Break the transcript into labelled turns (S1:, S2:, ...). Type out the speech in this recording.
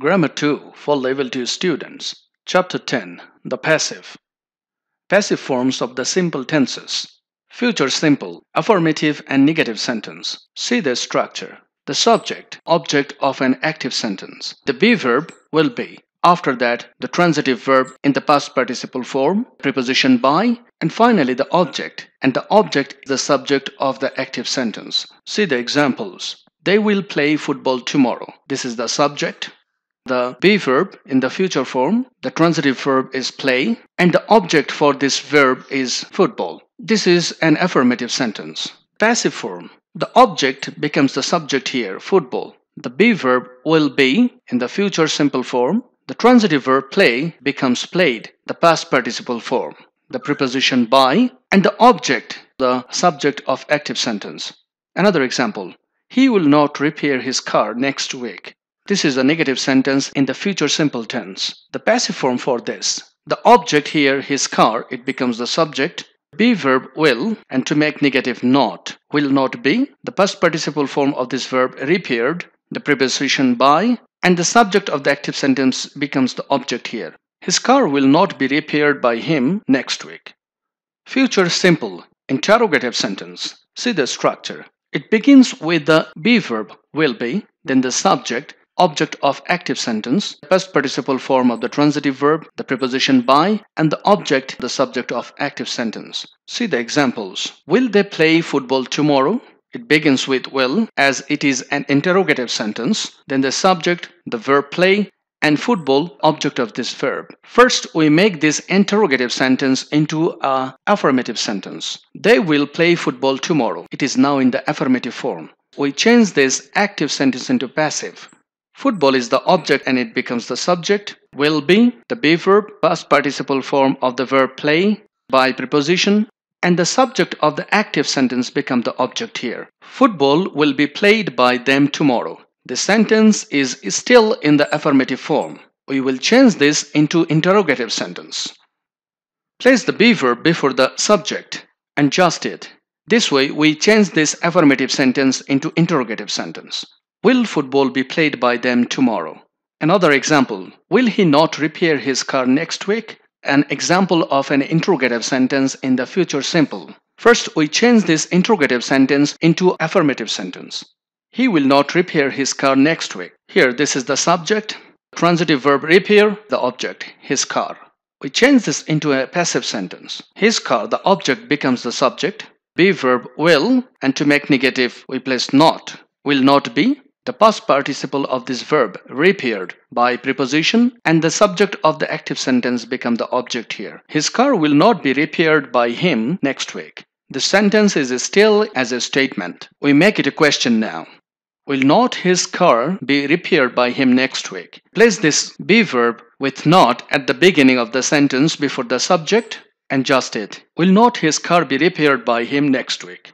S1: Grammar 2 for Level 2 students. Chapter 10 The Passive. Passive forms of the simple tenses. Future simple, affirmative, and negative sentence. See the structure. The subject, object of an active sentence. The be verb will be. After that, the transitive verb in the past participle form, preposition by, and finally the object. And the object is the subject of the active sentence. See the examples. They will play football tomorrow. This is the subject. The be verb in the future form, the transitive verb is play, and the object for this verb is football. This is an affirmative sentence. Passive form, the object becomes the subject here, football. The be verb will be in the future simple form. The transitive verb play becomes played, the past participle form. The preposition by and the object, the subject of active sentence. Another example, he will not repair his car next week. This is a negative sentence in the future simple tense. The passive form for this. The object here, his car, it becomes the subject. Be verb will, and to make negative not, will not be. The past participle form of this verb repaired, the preposition by, and the subject of the active sentence becomes the object here. His car will not be repaired by him next week. Future simple, interrogative sentence. See the structure. It begins with the be verb will be, then the subject, object of active sentence, past participle form of the transitive verb, the preposition by, and the object, the subject of active sentence. See the examples. Will they play football tomorrow? It begins with will as it is an interrogative sentence. Then the subject, the verb play, and football, object of this verb. First, we make this interrogative sentence into a affirmative sentence. They will play football tomorrow. It is now in the affirmative form. We change this active sentence into passive. Football is the object and it becomes the subject. Will be the be verb, past participle form of the verb play by preposition, and the subject of the active sentence become the object here. Football will be played by them tomorrow. The sentence is still in the affirmative form. We will change this into interrogative sentence. Place the be verb before the subject and just it. This way we change this affirmative sentence into interrogative sentence. Will football be played by them tomorrow? Another example. Will he not repair his car next week? An example of an interrogative sentence in the future simple. First, we change this interrogative sentence into affirmative sentence. He will not repair his car next week. Here, this is the subject. Transitive verb repair, the object, his car. We change this into a passive sentence. His car, the object becomes the subject. Be verb will, and to make negative, we place not. Will not be, the past participle of this verb repaired by preposition and the subject of the active sentence become the object here. His car will not be repaired by him next week. The sentence is still as a statement. We make it a question now. Will not his car be repaired by him next week? Place this be verb with not at the beginning of the sentence before the subject and just it. Will not his car be repaired by him next week?